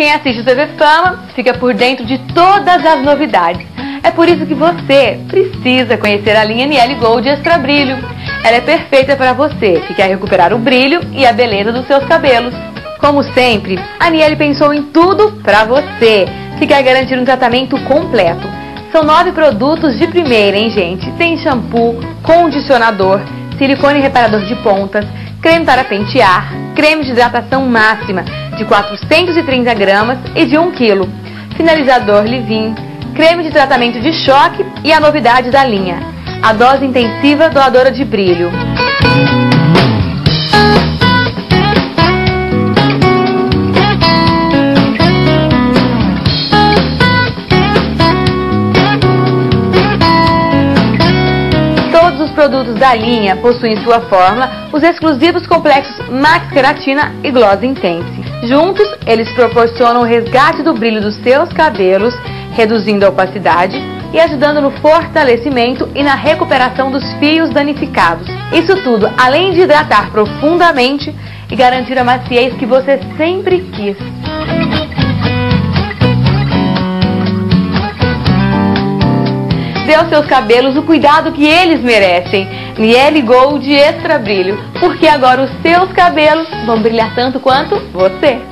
Quem assiste o TV Fama fica por dentro de todas as novidades. É por isso que você precisa conhecer a linha NL Gold Extra Brilho. Ela é perfeita para você que quer recuperar o brilho e a beleza dos seus cabelos. Como sempre, a Niel pensou em tudo para você que quer garantir um tratamento completo. São nove produtos de primeira, hein, gente? Tem shampoo, condicionador, silicone reparador de pontas, creme para pentear, creme de hidratação máxima de 430 gramas e de 1 kg, finalizador Livin, creme de tratamento de choque e a novidade da linha, a dose intensiva doadora de brilho. produtos da linha possuem em sua fórmula os exclusivos complexos Max Keratina e Gloss Intense. Juntos, eles proporcionam o resgate do brilho dos seus cabelos, reduzindo a opacidade e ajudando no fortalecimento e na recuperação dos fios danificados. Isso tudo além de hidratar profundamente e garantir a maciez que você sempre quis. Aos seus cabelos o cuidado que eles merecem. Miele Gold Extra Brilho, porque agora os seus cabelos vão brilhar tanto quanto você.